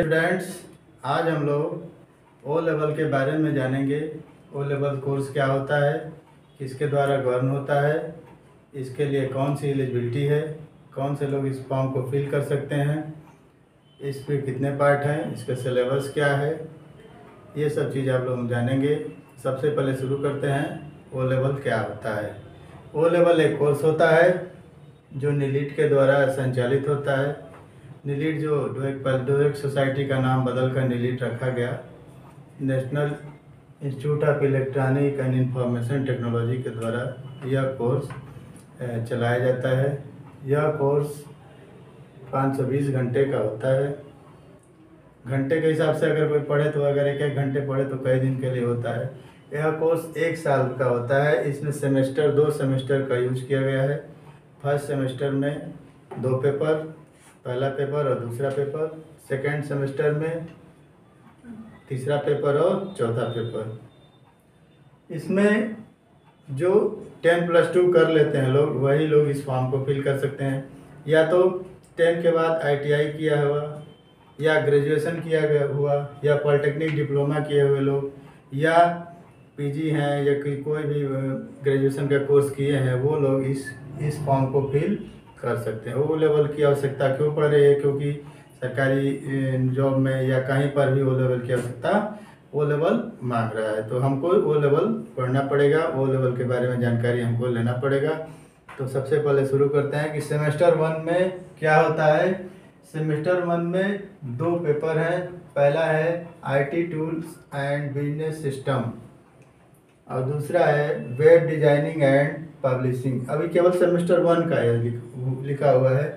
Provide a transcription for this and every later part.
Students आज हम लोग ओ लेवल के बारे में जानेंगे। ओ लेवल कोर्स क्या होता है? किसके द्वारा गवर्न होता है? इसके लिए कौन सी एलिजिबिलिटी है? कौन से लोग इस फॉर्म को फिल कर सकते हैं? इस पे कितने पार्ट हैं? इसका सिलेबस क्या है? ये सब चीज़ आप लोग हम जानेंगे। सबसे पहले शुरू करते हैं। ओ लेवल क्या होता है? ओ लेवल एक कोर्स होता है, जो नीलिट के द्वारा संचालित होता है। नीलिट जो डोएक सोसाइटी का नाम बदल कर नीलिट रखा गया। National institute of electronic and information technology के द्वारा यह कोर्स चलाया जाता है। यह कोर्स 520 घंटे का होता है। घंटे के हिसाब से अगर कोई पढ़े तो अगर एक एक घंटे पढ़े तो कई दिन के लिए होता है। यह कोर्स एक साल का होता है। इसमें सेमेस्टर दो सेमेस्टर का यूज़ किया गया है। फ़र्स्ट सेमेस्टर में दो पेपर पहला पेपर और दूसरा पेपर सेकेंड सेमेस्टर में, तीसरा पेपर और चौथा पेपर। इसमें जो टेन प्लस टू कर लेते हैं लोग, वही लोग इस फॉर्म को फिल कर सकते हैं। या तो टेन के बाद आईटीआई किया हुआ, या ग्रेजुएशन किया गया हुआ, या पॉलिटेक्निक डिप्लोमा किए हुए लोग, या पीजी हैं, या कोई भी ग्रेजुएशन का कोर्स किए हैं, वो लोग इस इस फॉर्म को फिल कर सकते हैं। वो लेवल की आवश्यकता क्यों पड़ रही है? क्योंकि सरकारी जॉब में या कहीं पर भी वो लेवल की आवश्यकता, वो लेवल मांग रहा है। तो हमको वो लेवल पढ़ना पड़ेगा। वो लेवल के बारे में जानकारी हमको लेना पड़ेगा। तो सबसे पहले शुरू करते हैं कि सेमेस्टर वन में क्या होता है? सेमेस्टर वन में दो पेपर हैं। पहला है IT tools and business system और दूसरा है वेब डिज़ाइनिंग एंड पब्लिशिंग अभी केवल सेमेस्टर वन का है लिखा हुआ है।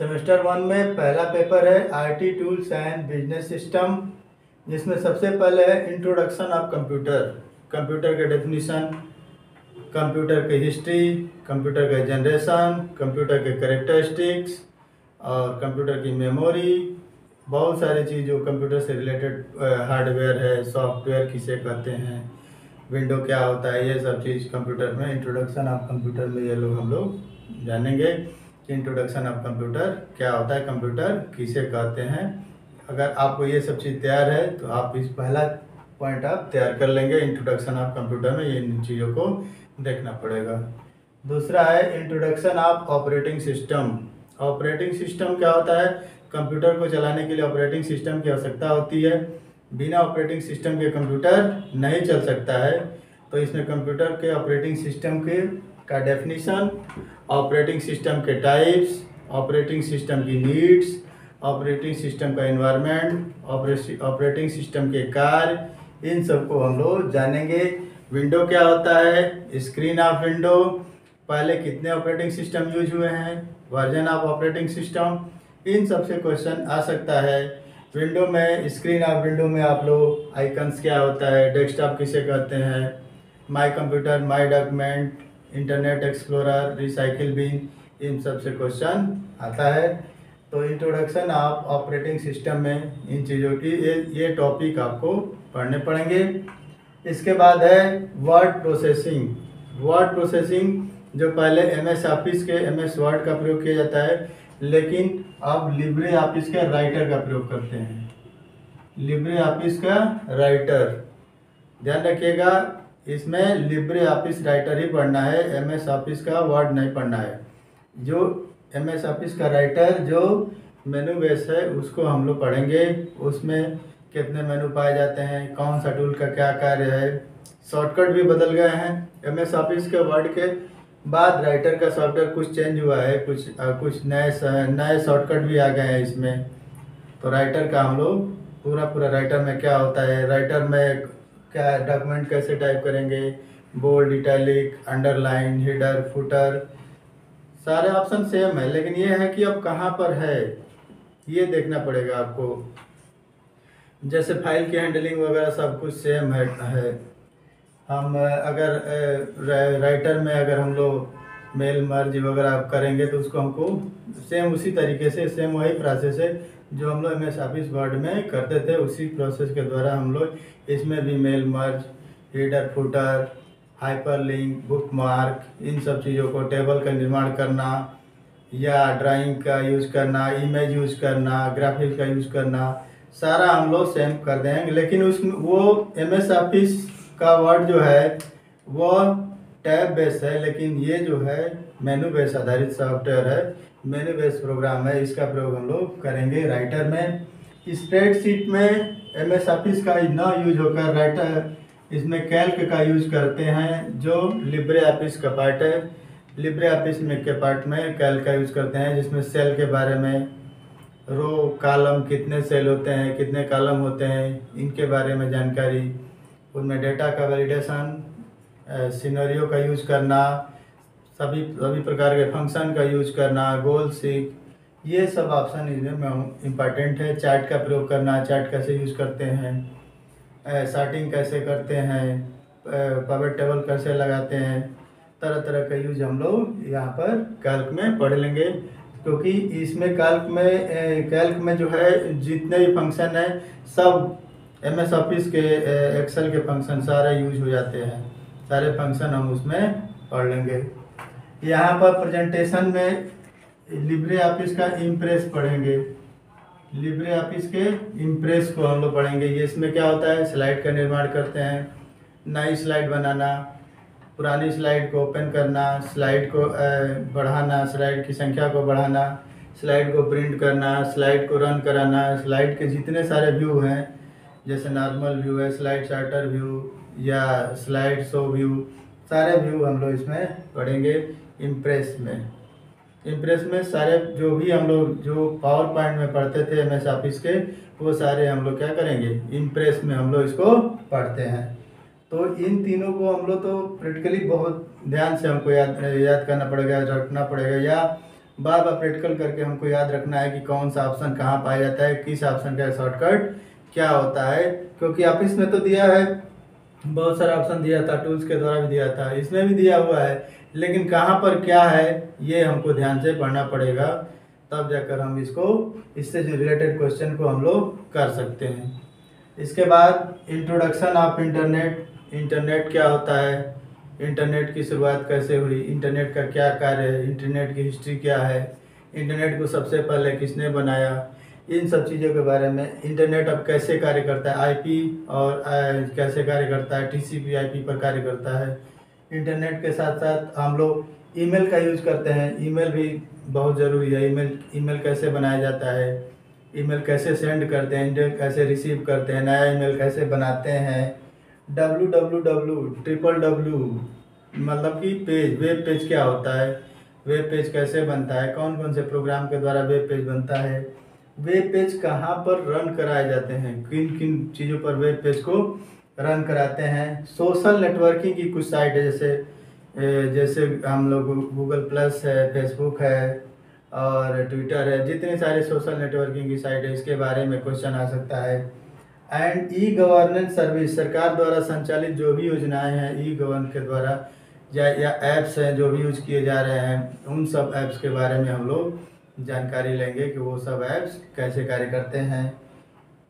सेमेस्टर वन में पहला पेपर है IT tools and business system जिसमें सबसे पहले है इंट्रोडक्शन ऑफ़ कंप्यूटर कंप्यूटर के डेफिनीशन कंप्यूटर की हिस्ट्री कंप्यूटर का जनरेशन कंप्यूटर के करेक्टरिस्टिक्स और कंप्यूटर की मेमोरी बहुत सारी चीज़ जो कंप्यूटर से रिलेटेड हार्डवेयर है सॉफ्टवेयर किसे कहते हैं विंडो क्या होता है, ये सब चीज़ कंप्यूटर में इंट्रोडक्शन ऑफ़ कंप्यूटर में ये लोग हम लोग जानेंगे कि इंट्रोडक्शन ऑफ़ कंप्यूटर क्या होता है? कंप्यूटर किसे कहते हैं? अगर आपको ये सब चीज़ तैयार है तो आप इस पहला पॉइंट आप तैयार कर लेंगे इंट्रोडक्शन ऑफ़ कंप्यूटर में। ये इन चीज़ों को देखना पड़ेगा। दूसरा है introduction of operating system operating system क्या होता है? कंप्यूटर को चलाने के लिए ऑपरेटिंग सिस्टम की आवश्यकता होती है। बिना ऑपरेटिंग सिस्टम के कंप्यूटर नहीं चल सकता है। तो इसमें कंप्यूटर के ऑपरेटिंग सिस्टम के का डेफिनीशन ऑपरेटिंग सिस्टम के टाइप्स ऑपरेटिंग सिस्टम की नीड्स ऑपरेटिंग सिस्टम का इन्वायरमेंट ऑपरेटिंग सिस्टम के कार्य, इन सबको हम लोग जानेंगे। विंडो क्या होता है? स्क्रीन ऑफ़ विंडो पहले कितने ऑपरेटिंग सिस्टम यूज़ हुए हैं? वर्जन ऑफ़ ऑपरेटिंग सिस्टम इन सबसे क्वेश्चन आ सकता है। विंडो में स्क्रीन ऑफ़ विंडो में आप लोग आइकन्स क्या होता है? डेस्कटॉप किसे कहते हैं? My computer my document internet explorer recycle bin इन सबसे क्वेश्चन आता है। तो इंट्रोडक्शन आप ऑपरेटिंग सिस्टम में इन चीज़ों की, ये ये टॉपिक आपको पढ़ने पड़ेंगे। इसके बाद है वर्ड प्रोसेसिंग वर्ड प्रोसेसिंग जो पहले एम एस ऑफ़िस के एम एस वर्ड का प्रयोग किया जाता है, लेकिन अब लिब्रे ऑफ़िस के राइटर का प्रयोग करते हैं। लिब्रे ऑफ़िस का राइटर ध्यान रखिएगा इसमें लिब्रे ऑफ़िस राइटर ही पढ़ना है एम एस ऑफ़िस का वर्ड नहीं पढ़ना है। जो एम एस ऑफ़िस का राइटर जो मेनू बेस है उसको हम लोग पढ़ेंगे। उसमें कितने मेनू पाए जाते हैं कौन सा टूल का क्या कार्य है। शॉर्टकट भी बदल गए हैं। एम एस ऑफ़िस के वर्ड के बाद राइटर का सॉफ्टवेयर कुछ चेंज हुआ है कुछ आ, कुछ नए नए शॉर्टकट भी आ गए हैं इसमें। तो राइटर का हम लोग पूरा पूरा राइटर में क्या होता है राइटर में क्या डॉक्यूमेंट कैसे टाइप करेंगे? Bold italic underline header footer सारे ऑप्शन सेम है लेकिन ये है कि अब कहाँ पर है? ये देखना पड़ेगा आपको। जैसे फ़ाइल की हैंडलिंग वगैरह सब कुछ सेम है, है। हम अगर राइटर में अगर हम लोग मेल मर्ज वगैरह आप करेंगे तो उसको हमको सेम उसी तरीके से सेम वही प्रोसेस है जो हम लोग एम एस ऑफ़िस वर्ड में करते थे। उसी प्रोसेस के द्वारा हम लोग इसमें भी mail merge header footer hyper link book mark इन सब चीज़ों को टेबल का निर्माण करना, या ड्राइंग का यूज़ करना इमेज यूज़ करना ग्राफिक्स का यूज़ करना, सारा हम लोग सेम कर देंगे। लेकिन उसमें वो एम एस ऑफ़िस का वर्ड जो है, वो टैब बेस है, लेकिन ये जो है, मेनू बेस आधारित सॉफ्टवेयर है। मेनू बेस प्रोग्राम है, इसका प्रयोग हम लोग करेंगे राइटर में। स्प्रेडशीट में एम एस ऑफ़िस का ना यूज़ होकर राइटर, इसमें कैल्क का यूज़ करते हैं, जो लिब्रे ऑफ़िस का पार्ट है। लिब्रे ऑफ़िस में के पार्ट में कैल्क का यूज़ करते हैं, जिसमें सेल के बारे में, रो, कॉलम, कितने सेल होते हैं, कितने कॉलम होते हैं, इनके बारे में जानकारी। उनमें डेटा का वैलिडेशन सिनेरियो का यूज़ करना, सभी सभी प्रकार के फ़ंक्शन का यूज़ करना गोल सीख ये सब ऑप्शन इसमें इंपॉर्टेंट है चार्ट का प्रयोग करना चार्ट कैसे यूज़ करते हैं सार्टिंग कैसे करते हैं पावर टेबल कैसे लगाते हैं तरह तरह का यूज़ हम लोग यहाँ पर कैल्क में पढ़ लेंगे। क्योंकि इसमें कैल्क में कैल्क में जो है, जितने भी फ़ंक्शन हैं, सब एम एस ऑफ़िस के एक्सेल के फ़ंक्शन सारे यूज़ हो जाते हैं। सारे फ़ंक्शन हम उसमें पढ़ लेंगे। यहाँ पर प्रेजेंटेशन में लिब्रे ऑफ़िस का इम्प्रेस पढ़ेंगे। लिब्रे ऑफ़िस के इम्प्रेस को हम लोग पढ़ेंगे। ये इसमें क्या होता है? स्लाइड का निर्माण करते हैं। नई स्लाइड बनाना, पुरानी स्लाइड को ओपन करना स्लाइड को बढ़ाना स्लाइड की संख्या को बढ़ाना स्लाइड को प्रिंट करना स्लाइड को रन कराना स्लाइड के जितने सारे व्यू हैं, जैसे नॉर्मल व्यू है स्लाइड चार्टर व्यू या स्लाइड शो व्यू सारे व्यू हम लोग इसमें पढ़ेंगे इम्प्रेस में। इम्प्रेस में सारे जो भी हम लोग जो पावर पॉइंट में पढ़ते थे एम एस ऑफ़िस के, वो सारे हम लोग क्या करेंगे? इम्प्रेस में हम लोग इसको पढ़ते हैं। तो इन तीनों को हम लोग तो प्रैक्टिकली बहुत ध्यान से हमको याद याद करना पड़ेगा, रखना पड़ेगा, या बार बार प्रैक्टिकल करके हमको याद रखना है कि कौन सा ऑप्शन कहाँ पाया जाता है, किस ऑप्शन का शॉर्टकट क्या होता है, क्योंकि ऑफ़िस में तो दिया है बहुत सारा ऑप्शन दिया था टूल्स के द्वारा भी दिया था, इसमें भी दिया हुआ है। लेकिन कहाँ पर क्या है, ये हमको ध्यान से पढ़ना पड़ेगा। तब जाकर हम इसको, इससे रिलेटेड क्वेश्चन को हम लोग कर सकते हैं। इसके बाद इंट्रोडक्शन ऑफ़ इंटरनेट इंटरनेट क्या होता है? इंटरनेट की शुरुआत कैसे हुई? इंटरनेट का क्या कार्य है? इंटरनेट की हिस्ट्री क्या है? इंटरनेट को सबसे पहले किसने बनाया? इन सब चीज़ों के बारे में इंटरनेट अब कैसे कार्य करता है आईपी और कैसे कार्य करता है टीसीपी आईपी पर कार्य करता है। इंटरनेट के साथ साथ हम लोग ईमेल का यूज़ करते हैं। ईमेल भी बहुत ज़रूरी है। ईमेल ईमेल कैसे बनाया जाता है, ईमेल कैसे सेंड करते हैं ईमेल कैसे रिसीव करते हैं, नया ईमेल कैसे बनाते हैं। W W W triple W मतलब कि पेज, वेब पेज क्या होता है, वेब पेज कैसे बनता है कौन कौन से प्रोग्राम के द्वारा वेब पेज बनता है वेब पेज कहाँ पर रन कराए जाते हैं? किन किन चीज़ों पर वेब पेज को रन कराते हैं? सोशल नेटवर्किंग की कुछ साइट है, जैसे जैसे हम लोग गूगल प्लस है, फेसबुक है, और ट्विटर है, जितने सारे सोशल नेटवर्किंग की साइट है, इसके बारे में क्वेश्चन आ सकता है। एंड ई गवर्नेंस सर्विस, सरकार द्वारा संचालित जो भी योजनाएँ हैं ई गवर्न के द्वारा, या या हैं, जो भी यूज़ किए जा रहे हैं, उन सब ऐप्स के बारे में हम लोग जानकारी लेंगे कि वो सब ऐप्स कैसे कार्य करते हैं।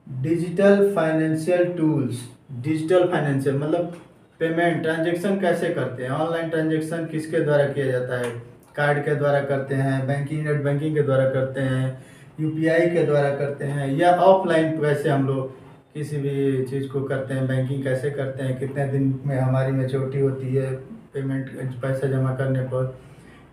Digital financial tools digital financial मतलब पेमेंट ट्रांजेक्शन कैसे करते हैं? ऑनलाइन ट्रांजेक्शन किसके द्वारा किया जाता है? कार्ड के द्वारा करते हैं बैंकिंग नेट बैंकिंग के द्वारा करते हैं यूपीआई के द्वारा करते हैं, या ऑफलाइन कैसे हम लोग किसी भी चीज़ को करते हैं बैंकिंग कैसे करते हैं, कितने दिन में हमारी मेचोरिटी होती है पेमेंट पैसा जमा करने पर।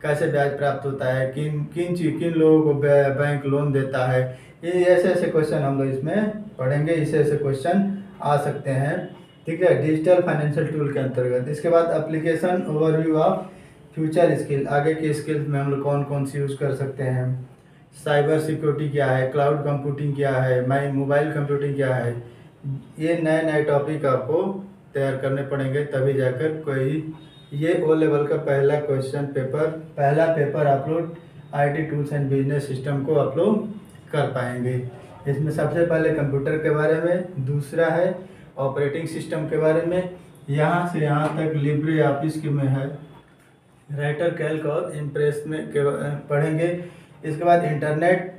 कैसे ब्याज प्राप्त होता है, किन किन चीज़, किन लोगों को बैंक लोन देता है, ये ऐसे ऐसे क्वेश्चन हम लोग इसमें पढ़ेंगे ऐसे ऐसे क्वेश्चन आ सकते हैं। ठीक है डिजिटल फाइनेंशियल टूल के अंतर्गत। इसके बाद application overview of future skill आगे की स्किल्स में हम लोग कौन कौन सी यूज़ कर सकते हैं? साइबर सिक्योरिटी क्या है? क्लाउड कंप्यूटिंग क्या है? माई मोबाइल कंप्यूटिंग क्या है? ये नए नए टॉपिक आपको तैयार करने पड़ेंगे, तभी जाकर कोई ये ओ लेवल का पहला क्वेश्चन पेपर पहला पेपर आप लोग I tools and business system को आप लोग कर पाएँगे। इसमें सबसे पहले कंप्यूटर के बारे में, दूसरा है ऑपरेटिंग सिस्टम के बारे में। यहाँ से यहाँ तक लिब्रे ऑफ़िस के में है। राइटर कैल्क और इम्प्रेस में के पढ़ेंगे। इसके बाद internet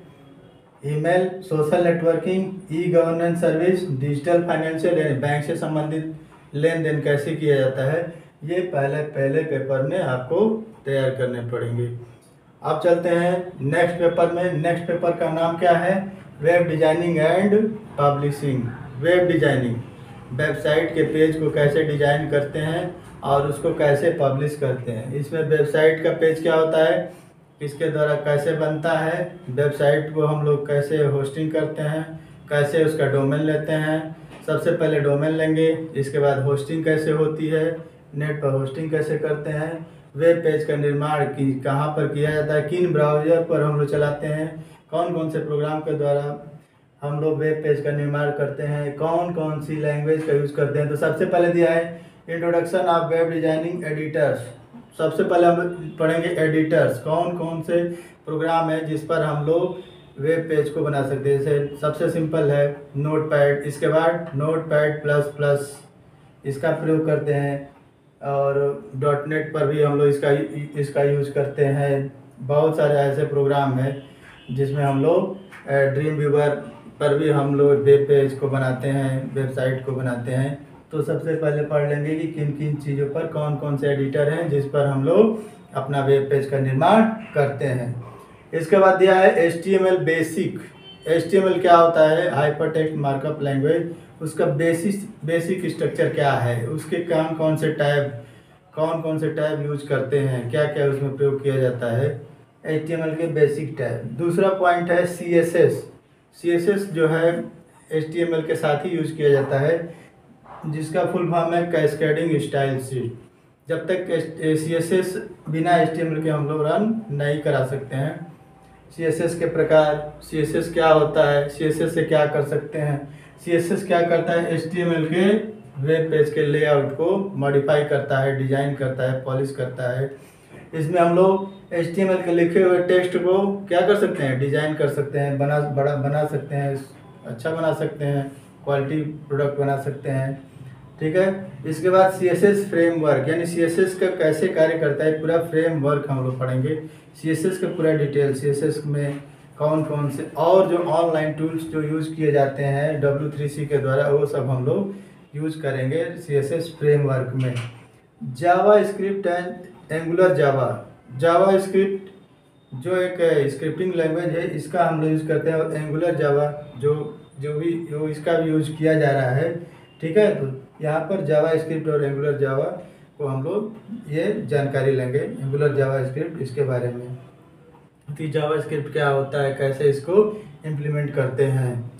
email social networking E governance service digital financial bank से संबंधित लेन देन कैसे किया जाता है? ये पहले पहले पेपर में आपको तैयार करने पड़ेंगे। अब चलते हैं नेक्स्ट पेपर में। नेक्स्ट पेपर का नाम क्या है? Web designing and publishing web designing website के पेज को कैसे डिज़ाइन करते हैं और उसको कैसे पब्लिश करते हैं। इसमें वेबसाइट का पेज क्या होता है? किसके द्वारा कैसे बनता है? वेबसाइट को हम लोग कैसे होस्टिंग करते हैं? कैसे उसका डोमेन लेते हैं? सबसे पहले डोमेन लेंगे, इसके बाद होस्टिंग कैसे होती है? नेट पर होस्टिंग कैसे करते हैं? वेब पेज का निर्माण की कहाँ पर किया जाता है? किन ब्राउज़र पर हम लोग चलाते हैं? कौन कौन से प्रोग्राम के द्वारा हम लोग वेब पेज का निर्माण करते हैं? कौन कौन सी लैंग्वेज का यूज़ करते हैं? तो सबसे पहले दिया है introduction of web designing editors सबसे पहले हम पढ़ेंगे एडिटर्स कौन कौन से प्रोग्राम है जिस पर हम लोग वेब पेज को बना सकते हैं? जैसे सबसे सिंपल है नोट पैड इसके बाद नोट पैड प्लस प्लस इसका प्रयोग करते हैं। और डॉट नेट पर भी हम लोग इसका इसका यूज़ करते हैं। बहुत सारे ऐसे प्रोग्राम हैं जिसमें हम लोग ड्रीम व्यूवर पर भी हम लोग वेब पेज को बनाते हैं वेबसाइट को बनाते हैं। तो सबसे पहले पढ़ लेंगे कि किन किन चीज़ों पर कौन कौन से एडिटर हैं जिस पर हम लोग अपना वेब पेज का निर्माण करते हैं। इसके बाद दिया है एचटीएमएल बेसिक एचटीएमएल क्या होता है? हाइपर टेक्स्ट मार्कअप लैंग्वेज उसका बेसिक बेसिक स्ट्रक्चर क्या है? उसके कौन कौन से टैब कौन कौन से टैब यूज़ करते हैं? क्या क्या उसमें प्रयोग किया जाता है? एचटीएमएल के बेसिक टैब दूसरा पॉइंट है C S S C S S जो है एचटीएमएल के साथ ही यूज़ किया जाता है, जिसका फुल फॉर्म है कैस्केडिंग स्टाइल सीट जब तक सी एस एस बिना एच के हम लोग रन नहीं करा सकते हैं। सी एस एस के प्रकार सी एस एस क्या होता है? सी एस एस से क्या कर सकते हैं? सी एस एस क्या करता है? एचटीएमएल के वेब पेज के लेआउट को मॉडिफाई करता है डिज़ाइन करता है पॉलिश करता है। इसमें हम लोग एच के लिखे हुए टेक्स्ट को क्या कर सकते हैं? डिज़ाइन कर सकते हैं, बना, बड़ा, बना सकते हैं अच्छा बना सकते हैं क्वालिटी प्रोडक्ट बना सकते हैं। ठीक है? इसके बाद सी एस एस फ्रेमवर्क यानी सी एस एस का कैसे कार्य करता है? पूरा फ्रेमवर्क हम लोग पढ़ेंगे। सी एस एस का पूरा डिटेल सी एस एस में कौन कौन से और जो ऑनलाइन टूल्स जो यूज़ किए जाते हैं डब्ल्यू थ्री सी के द्वारा, वो सब हम लोग यूज़ करेंगे सी एस एस फ्रेमवर्क में। Java script and angular Java Java script जो एक स्क्रिप्टिंग लैंग्वेज है, इसका हम लोग यूज़ करते हैं और एंगुलर जावा जो जो भी, जो इसका भी यूज़ किया जा रहा है, ठीक है? तो यहाँ पर जावा स्क्रिप्ट और एंगुलर जावा को हम लोग ये जानकारी लेंगे एंगुलर जावा स्क्रिप्ट इसके बारे में। कि जावा स्क्रिप्ट क्या होता है, कैसे इसको इम्प्लीमेंट करते हैं।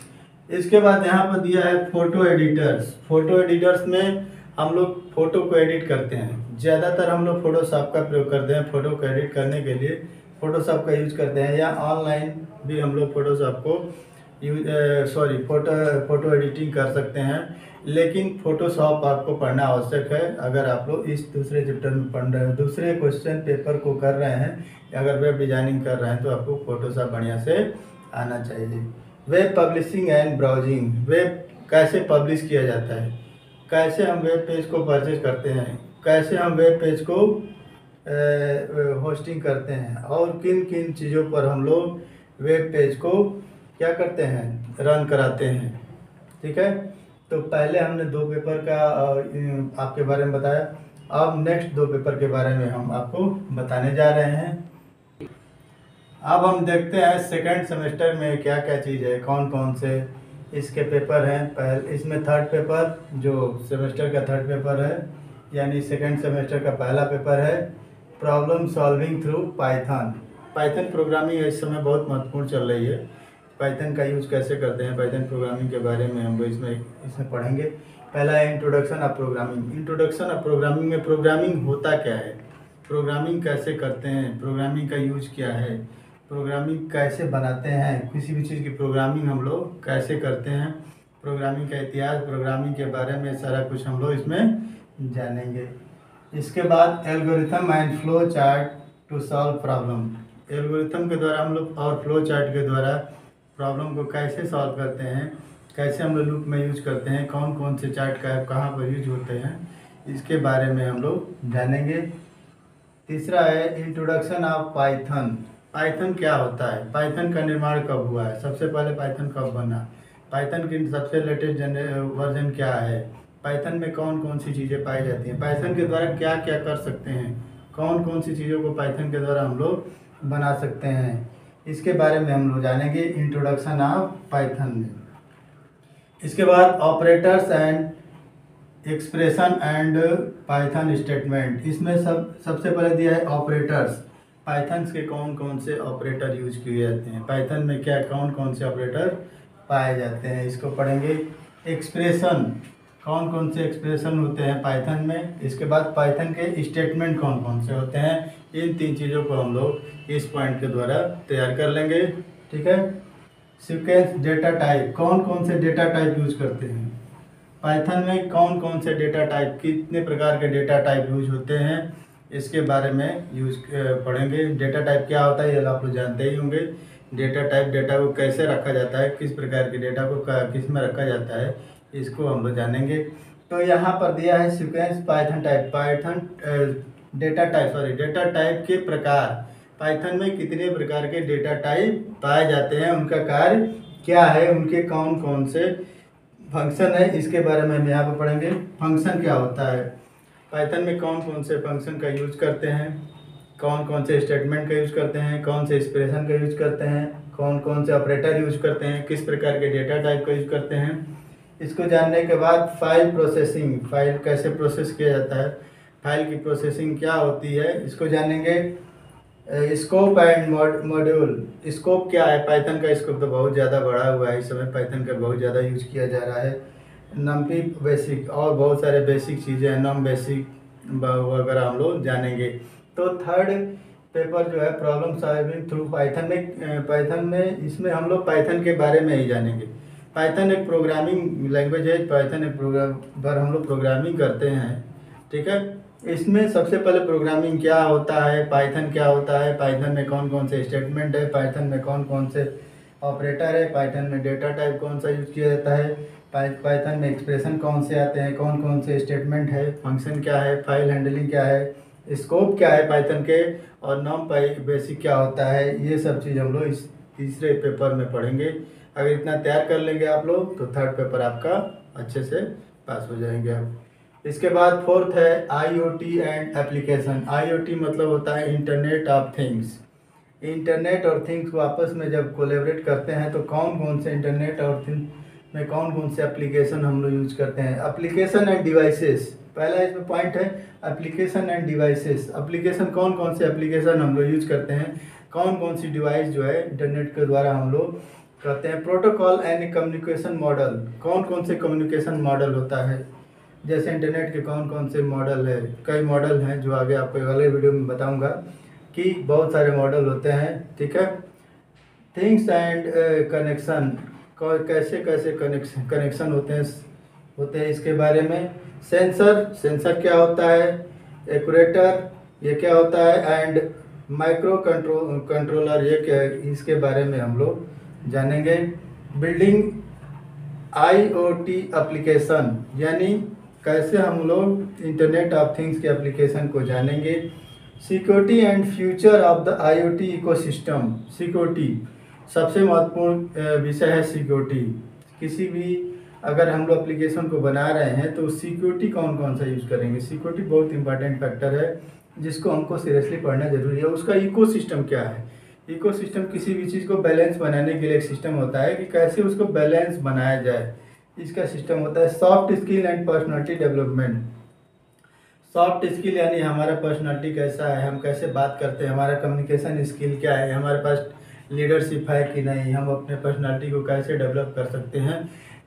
इसके बाद यहाँ पर दिया है फ़ोटो एडिटर्स फ़ोटो एडिटर्स में हम लोग फ़ोटो को एडिट करते हैं। ज़्यादातर हम लोग फ़ोटोशॉप का प्रयोग करते हैं फ़ोटो को एडिट करने के लिए। फ़ोटोशॉप का यूज़ करते हैं या ऑनलाइन भी हम लोग फ़ोटोशॉप को सॉरी फ़ोटो फ़ोटो एडिटिंग कर सकते हैं। लेकिन फ़ोटोशॉप आपको पढ़ना आवश्यक है। अगर आप लोग इस दूसरे चैप्टर में पढ़ रहे हैं, दूसरे क्वेश्चन पेपर को कर रहे हैं, अगर वेब डिज़ाइनिंग कर रहे हैं तो आपको फ़ोटोशॉप बढ़िया से आना चाहिए। Web publishing and browsing web कैसे पब्लिश किया जाता है? कैसे हम वेब पेज को परचेज करते हैं? कैसे हम वेब पेज को होस्टिंग करते हैं? और किन किन चीज़ों पर हम लोग वेब पेज को क्या करते हैं? रन कराते हैं। ठीक है? तो पहले हमने दो पेपर का आपके बारे में बताया। अब नेक्स्ट दो पेपर के बारे में हम आपको बताने जा रहे हैं। अब हम देखते हैं सेकेंड सेमेस्टर में क्या क्या चीज़ है कौन कौन से इसके पेपर हैं। पहले, इसमें थर्ड पेपर जो सेमेस्टर का थर्ड पेपर है, यानी सेकेंड सेमेस्टर का पहला पेपर है problem solving through Python Python programming इस समय बहुत महत्वपूर्ण चल रही है। पाइथन का यूज़ कैसे करते हैं? पाइथन प्रोग्रामिंग के बारे में हम इसमें इसमें पढ़ेंगे। पहला है introduction of programming introduction of programming में प्रोग्रामिंग होता क्या है? प्रोग्रामिंग कैसे करते हैं? प्रोग्रामिंग का यूज़ क्या है? प्रोग्रामिंग कैसे बनाते हैं? किसी भी चीज़ की प्रोग्रामिंग हम लोग कैसे करते हैं? प्रोग्रामिंग का इतिहास प्रोग्रामिंग के बारे में सारा कुछ हम लोग इसमें जानेंगे। इसके बाद algorithm and flow chart to solve problem algorithm के द्वारा हम लोग और फ्लो चार्ट के द्वारा प्रॉब्लम को कैसे सॉल्व करते हैं, कैसे हम लोग लूप में यूज़ करते हैं कौन कौन से चार्ट का कहाँ पर यूज़ होते हैं, इसके बारे में हम लोग जानेंगे। तीसरा है इंट्रोडक्शन ऑफ़ पाइथन पाइथन क्या होता है? पाइथन का निर्माण कब हुआ है? सबसे पहले पाइथन कब बना? पाइथन की सबसे लेटेस्ट वर्जन क्या है? पाइथन में कौन कौन सी चीज़ें पाई जाती हैं? पाइथन के द्वारा क्या क्या कर सकते हैं? कौन कौन सी चीज़ों को पाइथन के द्वारा हम लोग बना सकते हैं? इसके बारे में हम लोग जानेंगे इंट्रोडक्शन ऑफ़ पाइथन में। इसके बाद operators and expression and Python statement इसमें सब, सबसे पहले दिया है ऑपरेटर्स पाइथन के कौन कौन से ऑपरेटर यूज़ किए जाते हैं? पाइथन में क्या, कौन कौन से ऑपरेटर पाए जाते हैं? इसको पढ़ेंगे। एक्सप्रेशन कौन कौन से एक्सप्रेशन होते हैं पाइथन में? इसके बाद पाइथन के स्टेटमेंट कौन कौन से होते हैं? इन तीन चीज़ों को हम लोग इस पॉइंट के द्वारा तैयार कर लेंगे, ठीक है? सीक्वेंस डेटा टाइप कौन कौन से डेटा टाइप यूज़ करते हैं? पाइथन में कौन कौन से डेटा टाइप कितने प्रकार के डेटा टाइप यूज़ होते हैं? इसके बारे में यूज़ पढ़ेंगे। डेटा टाइप क्या होता है, ये आप लोग जानते ही होंगे। डेटा टाइप डेटा को कैसे रखा जाता है, किस प्रकार के डेटा को किसमें रखा जाता है, इसको हम लोग जानेंगे। तो यहाँ पर दिया है sequence Python type Python data type sorry data type के प्रकार। पाइथन में कितने प्रकार के डेटा टाइप पाए जाते हैं, उनका कार्य क्या है, उनके कौन कौन से फ़ंक्शन है, इसके बारे में हम यहाँ पर पढ़ेंगे। फ़ंक्शन क्या होता है? पाइथन में कौन कौन से फ़ंक्शन का यूज़ करते हैं? कौन कौन से स्टेटमेंट का यूज़ करते हैं? कौन से एक्सप्रेशन का यूज़ करते हैं? कौन कौन से ऑपरेटर यूज़ करते हैं? किस प्रकार के डेटा टाइप का यूज़ करते हैं? इसको जानने के बाद फ़ाइल प्रोसेसिंग फ़ाइल कैसे प्रोसेस किया जाता है? फ़ाइल की प्रोसेसिंग क्या होती है, इसको जानेंगे। स्कोप एंड मॉड्यूल स्कोप क्या है? पाइथन का स्कोप तो बहुत ज़्यादा बढ़ा हुआ है, इस समय पाइथन का बहुत ज़्यादा यूज़ किया जा रहा है। नम्पी बेसिक और बहुत सारे बेसिक चीज़ें हैं नम बेसिक वगैरह हम लोग जानेंगे। तो थर्ड पेपर जो है प्रॉब्लम सॉल्विंग थ्रू पाइथन में पाइथन में, इसमें हम लोग पाइथन के बारे में ही जानेंगे। पाइथन एक प्रोग्रामिंग लैंग्वेज है पाइथन एक प्रोग्राम पर हम लोग प्रोग्रामिंग करते हैं, ठीक है? इसमें सबसे पहले प्रोग्रामिंग क्या होता है? पाइथन क्या होता है? पाइथन में कौन कौन से स्टेटमेंट है? पाइथन में कौन कौन से ऑपरेटर है? पाइथन में डेटा टाइप कौन सा यूज़ किया जाता है? पाइथन में एक्सप्रेशन कौन से आते हैं? कौन कौन से स्टेटमेंट है? फ़ंक्शन क्या है? फ़ाइल हैंडलिंग क्या है? स्कोप क्या है पाइथन के? और नॉम पाई बेसिक क्या होता है? ये सब चीज़ हम लोग इस तीसरे पेपर में पढ़ेंगे। अगर इतना तैयार कर लेंगे आप लोग तो थर्ड पेपर आपका अच्छे से पास हो जाएँगे आप। इसके बाद फोर्थ है आईओटी एंड एप्लीकेशन आईओटी मतलब होता है इंटरनेट ऑफ़ थिंग्स इंटरनेट और थिंग्स को आपस में जब कोलेबरेट करते हैं तो कौन कौन से इंटरनेट और थिंग्स में कौन कौन से एप्लीकेशन हम लोग यूज़ करते हैं? एप्लीकेशन एंड डिवाइसेस पहला इसमें पॉइंट है एप्लीकेशन एंड डिवाइसेस एप्लीकेशन कौन कौन से एप्लीकेशन हम लोग यूज़ करते हैं? कौन कौन सी डिवाइस जो है इंटरनेट के द्वारा हम लोग करते हैं? प्रोटोकॉल एंड कम्युनिकेशन मॉडल कौन कौन से कम्युनिकेशन मॉडल होता है? जैसे इंटरनेट के कौन कौन से मॉडल है, कई मॉडल हैं जो आगे आपको अगले वीडियो में बताऊँगा कि बहुत सारे मॉडल होते हैं, ठीक है? थिंग्स एंड कनेक्शन कैसे कैसे कनेक्शन कनेक्शन होते हैं होते हैं इसके बारे में। सेंसर सेंसर क्या होता है? एक्यूरेटर ये क्या होता है? एंड माइक्रो कंट्रोल कंट्रोलर ये क्या है? इसके बारे में हम लोग जानेंगे। बिल्डिंग आईओटी एप्लीकेशन यानी कैसे हम लोग इंटरनेट ऑफ़ थिंग्स के एप्लीकेशन को जानेंगे? Security and future of the IOT ecosystem security सबसे महत्वपूर्ण विषय है सिक्योरिटी किसी भी अगर हम लोग एप्लीकेशन को बना रहे हैं तो सिक्योरिटी कौन कौन सा यूज़ करेंगे? सिक्योरिटी बहुत इंपॉर्टेंट फैक्टर है, जिसको हमको सीरियसली पढ़ना ज़रूरी है। उसका इकोसिस्टम क्या है? इकोसिस्टम किसी भी चीज़ को बैलेंस बनाने के लिए एक सिस्टम होता है कि कैसे उसको बैलेंस बनाया जाए। इसका सिस्टम होता है soft skill and personality development soft skill यानी हमारा पर्सनैलिटी कैसा है, हम कैसे बात करते हैं, हमारा कम्युनिकेशन स्किल क्या है, हमारे पास लीडरशिप है कि नहीं, हम अपने पर्सनालिटी को कैसे डेवलप कर सकते हैं,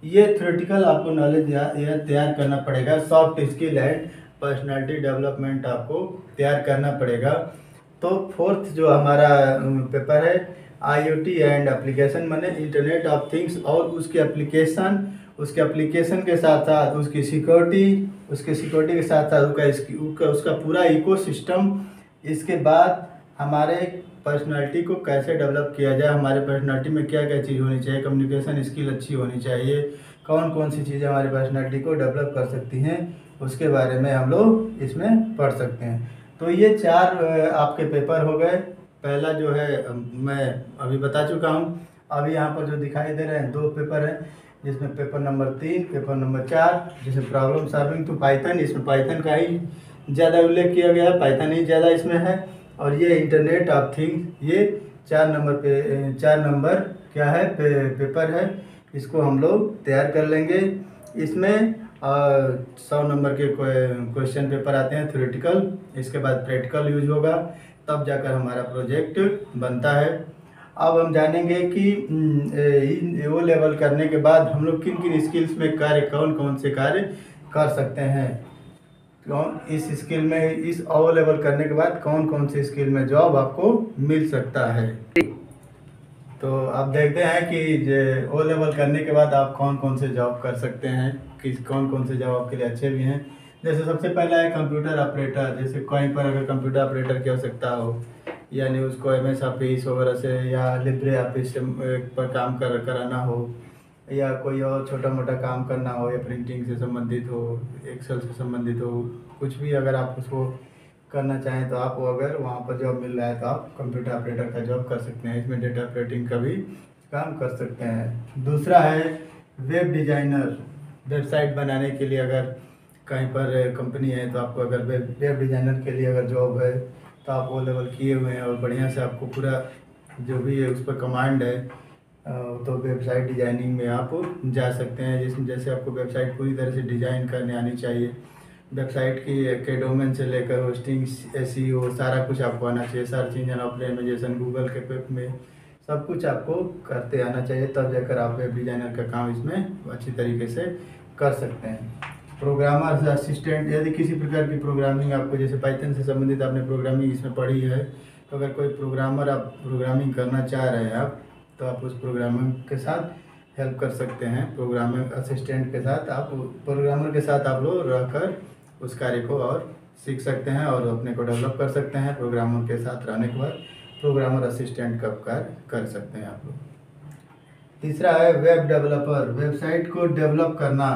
ये थ्योरेटिकल आपको नॉलेज यह तैयार करना पड़ेगा। Soft skill and personality development आपको तैयार करना पड़ेगा। तो फोर्थ जो हमारा पेपर है आईओटी एंड एप्लीकेशन मैंने इंटरनेट ऑफ़ थिंग्स और उसके एप्लीकेशन उसके एप्लीकेशन के साथ साथ उसकी सिक्योरिटी उसके सिक्योरिटी के साथ साथ उसका इसकी, उसका पूरा इकोसिस्टम इसके बाद हमारे पर्सनालिटी को कैसे डेवलप किया जाए, हमारे पर्सनालिटी में क्या क्या चीज़ होनी चाहिए कम्युनिकेशन स्किल अच्छी होनी चाहिए कौन कौन सी चीज़ें हमारी पर्सनालिटी को डेवलप कर सकती हैं, उसके बारे में हम लोग इसमें पढ़ सकते हैं। तो ये चार आपके पेपर हो गए। पहला जो है मैं अभी बता चुका हूँ। अभी यहाँ पर जो दिखाई दे रहे हैं, दो पेपर हैं। जिसमें पेपर नंबर तीन पेपर नंबर चार जिसमें प्रॉब्लम सॉल्विंग टू पाइथन इसमें पाइथन का ही ज़्यादा उल्लेख किया गया है पाइथन ही ज़्यादा इसमें है। और ये इंटरनेट ऑफ़ थिंग्स ये चार नंबर पे चार नंबर क्या है पे, पेपर है। इसको हम लोग तैयार कर लेंगे। इसमें सौ नंबर के क्वेश्चन पेपर आते हैं थ्योरेटिकल इसके बाद प्रैक्टिकल यूज़ होगा। तब जाकर हमारा प्रोजेक्ट बनता है। अब हम जानेंगे कि वो लेवल करने के बाद हम लोग किन किन स्किल्स में कार्य, कौन कौन से कार्य कर सकते हैं? कौन, इस स्किल में, इस ओ लेवल करने के बाद कौन कौन से स्किल में जॉब आपको मिल सकता है? तो आप देखते हैं कि ओ लेवल करने के बाद आप कौन कौन से जॉब कर सकते हैं किस कौन कौन से जॉब आपके लिए अच्छे भी हैं। जैसे सबसे पहला है कंप्यूटर ऑपरेटर जैसे कहीं पर अगर कंप्यूटर ऑपरेटर की आवश्यकता हो यानी उसको एम एस ऑफ़िस वगैरह से या लिब्रे ऑफ़िस पर काम कर, कराना हो, या कोई और छोटा मोटा काम करना हो, या प्रिंटिंग से संबंधित हो एक्सेल से संबंधित हो, कुछ भी अगर आप उसको करना चाहें तो आप अगर वहाँ पर जॉब मिल रहा है तो आप कंप्यूटर ऑपरेटर का जॉब कर सकते हैं। इसमें डेटा ऑपरेटिंग का भी काम कर सकते हैं। दूसरा है वेब डिज़ाइनर वेबसाइट बनाने के लिए अगर कहीं पर कंपनी है तो आपको अगर वेब वेब डिज़ाइनर के लिए अगर जॉब है आप वो लेवल किए हुए हैं और बढ़िया से आपको पूरा जो भी है उस पर कमांड है तो वेबसाइट डिज़ाइनिंग में आप जा सकते हैं। जिसमें जैसे आपको वेबसाइट पूरी तरह से डिज़ाइन करने आनी चाहिए वेबसाइट की के डोमेन से लेकर होस्टिंग एस सारा कुछ आपको आना चाहिए। सर्च इंजन ऑपरेमेजेशन गूगल के पेप में सब कुछ आपको करते आना चाहिए। तब जाकर आप वेब डिज़ाइनर का काम इसमें अच्छी तरीके से कर सकते हैं। प्रोग्रामर असिस्टेंट यदि किसी प्रकार की प्रोग्रामिंग आपको, जैसे पाइथन से संबंधित आपने प्रोग्रामिंग इसमें पढ़ी है तो अगर कोई प्रोग्रामर आप प्रोग्रामिंग करना चाह रहे हैं आप तो आप उस प्रोग्रामर के साथ हेल्प कर सकते हैं। प्रोग्रामर असिस्टेंट के साथ आप प्रोग्रामर के साथ आप लोग रहकर उस कार्य को और सीख सकते हैं और अपने को डेवलप कर सकते हैं। प्रोग्रामर के साथ रहने के बाद प्रोग्रामर असिस्टेंट का कार्य कर सकते हैं आप लोग। तीसरा है वेब डेवलपर वेबसाइट को डेवलप करना।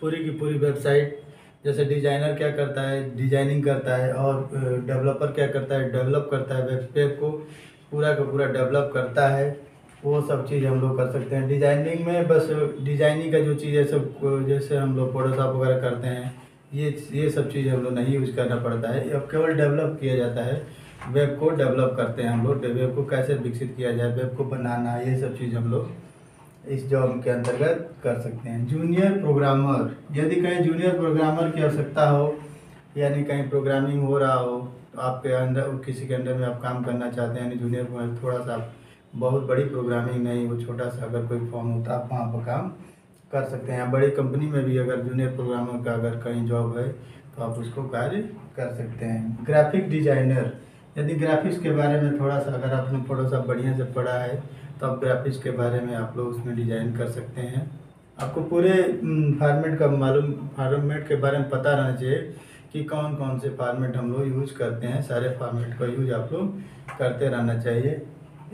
पूरी की पूरी वेबसाइट जैसे डिज़ाइनर क्या करता है डिज़ाइनिंग करता है और डेवलपर क्या करता है डेवलप करता है वेब पेज को, पूरा का पूरा डेवलप करता है। वो सब चीज़ हम लोग कर सकते हैं। डिज़ाइनिंग में बस डिज़ाइनिंग का जो चीज़ है सब जैसे हम लोग फोटोशॉप वगैरह करते हैं, ये ये सब चीज़ हम लोग नहीं यूज़ करना पड़ता है। अब केवल डेवलप किया जाता है। वेब को डेवलप करते हैं हम लोग। वेब को कैसे विकसित किया जाए वेब को बनाना, ये सब चीज़ हम लोग इस जॉब के अंतर्गत कर सकते हैं। जूनियर प्रोग्रामर यदि कहीं जूनियर प्रोग्रामर की आवश्यकता हो, यानी कहीं प्रोग्रामिंग हो रहा हो तो आपके अंदर किसी के अंदर में आप काम करना चाहते हैं, यानी जूनियर थोड़ा सा बहुत बड़ी प्रोग्रामिंग नहीं, वो छोटा सा अगर कोई फॉर्म होता है आप वहाँ पर काम कर सकते हैं। बड़ी कंपनी में भी अगर जूनियर प्रोग्रामर का अगर कहीं जॉब है तो आप उसको कार्य कर सकते हैं। ग्राफिक डिज़ाइनर यदि ग्राफिक्स के बारे में थोड़ा सा अगर आपने थोड़ा सा बढ़िया से पढ़ा है तो आप ग्राफिक्स के बारे में आप लोग उसमें डिज़ाइन कर सकते हैं। आपको पूरे फार्मेट का मालूम फार्मेट के बारे में पता रहना चाहिए कि कौन कौन से फार्मेट हम लोग यूज़ करते हैं। सारे फार्मेट का यूज़ आप लोग करते रहना चाहिए।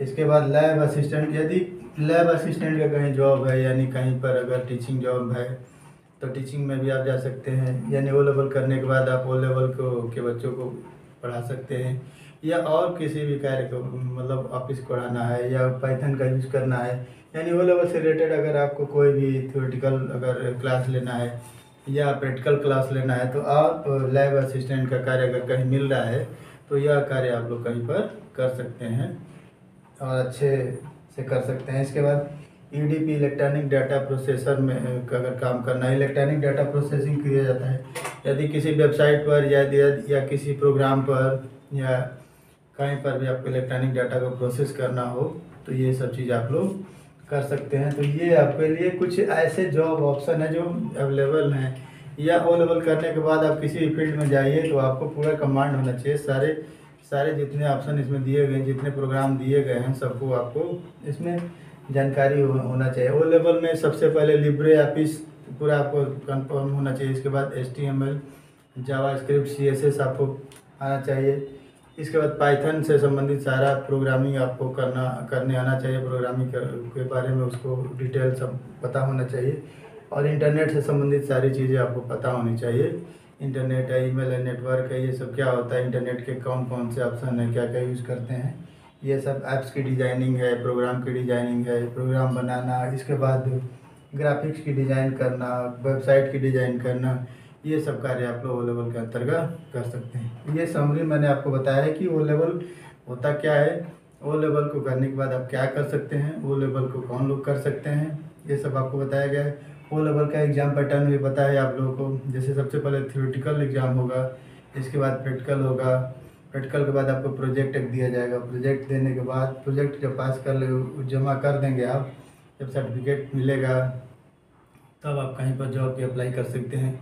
इसके बाद लैब असिस्टेंट यदि लैब असिस्टेंट का कहीं जॉब है, यानी कहीं पर अगर टीचिंग जॉब है तो टीचिंग में भी आप जा सकते हैं। यानी ओ लेवल करने के बाद आप ओ लेवल को, के बच्चों को पढ़ा सकते हैं। या और किसी भी कार्य को मतलब ऑफ़िस पढ़ाना है या पाइथन का यूज़ करना है, यानी वो लेवल से रिलेटेड अगर आपको कोई भी थ्योरेटिकल अगर क्लास लेना है या प्रैक्टिकल क्लास लेना है तो आप लैब असिस्टेंट का कार्य अगर कहीं मिल रहा है तो यह कार्य आप लोग कहीं पर कर सकते हैं और अच्छे से कर सकते हैं। इसके बाद ईडीपी इलेक्ट्रॉनिक डाटा प्रोसेसर में अगर काम करना है इलेक्ट्रॉनिक डाटा प्रोसेसिंग किया जाता है। यदि किसी वेबसाइट पर या या किसी प्रोग्राम पर या कहीं पर भी आपको इलेक्ट्रॉनिक डाटा को प्रोसेस करना हो तो ये सब चीज़ आप लोग कर सकते हैं। तो ये आपके लिए कुछ ऐसे जॉब ऑप्शन है जो अवेलेबल हैं। या लेवल करने के बाद आप किसी भी फ़ील्ड में जाइए तो आपको पूरा कमांड होना चाहिए। सारे सारे जितने ऑप्शन इसमें दिए गए हैं जितने प्रोग्राम दिए गए हैं सबको आपको इसमें जानकारी हो, होना चाहिए। ओ लेवल में सबसे पहले लिब्रे ऑफ़िस पूरा आपको कंफर्म होना चाहिए। इसके बाद H T M L Java script C S S आपको आना चाहिए। इसके बाद पाइथन से संबंधित सारा प्रोग्रामिंग आपको करना, करने आना चाहिए प्रोग्रामिंग के बारे में उसको डिटेल सब पता होना चाहिए। और इंटरनेट से संबंधित सारी चीज़ें आपको पता होनी चाहिए। इंटरनेट है ईमेल है नेटवर्क है, ये सब क्या होता है? इंटरनेट के कौन कौन से ऑप्शन हैं? क्या क्या यूज़ करते हैं? ये सब ऐप्स की डिज़ाइनिंग है प्रोग्राम की डिज़ाइनिंग है प्रोग्राम बनाना, इसके बाद ग्राफिक्स की डिज़ाइन करना वेबसाइट की डिज़ाइन करना। ये सब कार्य आप लोग ओ लेवल के अंतर्गत कर सकते हैं। ये समरी मैंने आपको बताया है कि ओ लेवल होता क्या है। ओ लेवल को करने के बाद आप क्या कर सकते हैं ओ लेवल को कौन लोग कर सकते हैं, ये सब आपको बताया गया है। ओ लेवल का एग्ज़ाम पैटर्न भी पता है आप लोगों को। जैसे सबसे पहले थियोरटिकल एग्ज़ाम होगा, इसके बाद प्रैक्टिकल होगा। प्रैक्टिकल के बाद आपको प्रोजेक्ट एक दिया जाएगा। प्रोजेक्ट देने के बाद प्रोजेक्ट जब पास कर ले, जमा कर देंगे आप, जब सर्टिफिकेट मिलेगा, तब आप कहीं पर जॉब की अप्लाई कर सकते हैं।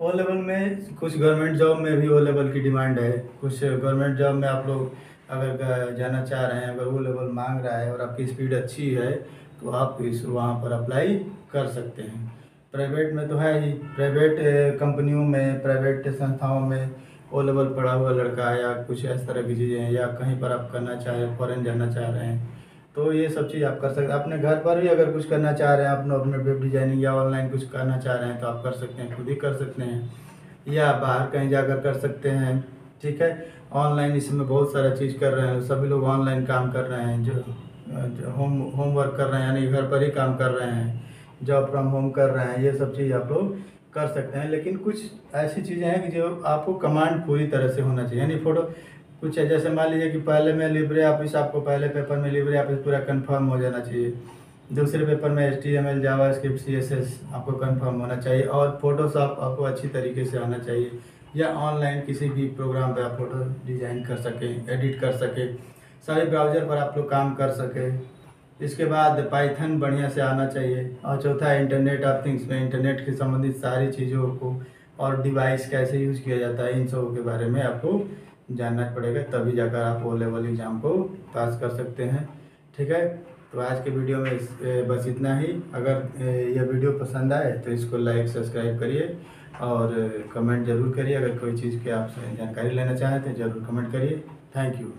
ओ लेवल में कुछ गवर्नमेंट जॉब में भी ओ लेवल की डिमांड है। कुछ गवर्नमेंट जॉब में आप लोग अगर जाना चाह रहे हैं, अगर वो लेवल मांग रहा है और आपकी स्पीड अच्छी है तो आप इस वहाँ पर अप्लाई कर सकते हैं। प्राइवेट में तो है ही। प्राइवेट कंपनियों में प्राइवेट संस्थाओं में ओ लेवल पढ़ा हुआ लड़का है या कुछ इस तरह की चीज़ें हैं या कहीं पर आप करना चाह रहे फ़ॉरन जाना चाह रहे हैं तो ये सब चीज़ आप कर सकते हैं। अपने घर पर भी अगर कुछ करना चाह रहे हैं अपने अपने वेब डिज़ाइनिंग या ऑनलाइन कुछ करना चाह रहे हैं तो आप कर सकते हैं खुद ही कर सकते हैं। या बाहर कहीं जाकर कर सकते हैं ठीक है? ऑनलाइन इसमें बहुत सारा चीज़ कर रहे हैं सभी लोग ऑनलाइन काम कर रहे हैं जो, जो होम होमवर्क कर रहे हैं यानी घर पर ही काम कर रहे हैं जॉब फ्रॉम होम कर रहे हैं ये सब चीज़ आप लोग कर सकते हैं। लेकिन कुछ ऐसी चीज़ें हैं कि जो आपको कमांड पूरी तरह से होना चाहिए यानी फ़ोटो कुछ है, जैसे मान लीजिए कि पहले में लिब्रे ऑफ़िस आपको पहले पेपर में लिब्रे ऑफ़िस पूरा कंफर्म हो जाना चाहिए। दूसरे पेपर में H T M L Java script C S S आपको कन्फर्म होना चाहिए और फोटोशॉप आपको अच्छी तरीके से आना चाहिए। या ऑनलाइन किसी भी प्रोग्राम पर आप फ़ोटो डिज़ाइन कर सकें एडिट कर सकें, सारे ब्राउज़र पर आप लोग काम कर सकें। इसके बाद पाइथन बढ़िया से आना चाहिए। और चौथा इंटरनेट ऑफ़ थिंग्स में इंटरनेट के संबंधित सारी चीज़ों को और डिवाइस कैसे यूज़ किया जाता है, इन सब के बारे में आपको जानना पड़ेगा तभी जाकर आप ओ लेवल एग्ज़ाम को पास कर सकते हैं। ठीक है? तो आज के वीडियो में इस, बस इतना ही। अगर यह वीडियो पसंद आए तो इसको लाइक सब्सक्राइब करिए और कमेंट ज़रूर करिए। अगर कोई चीज़ की आप जानकारी लेना चाहें तो ज़रूर कमेंट करिए। Thank you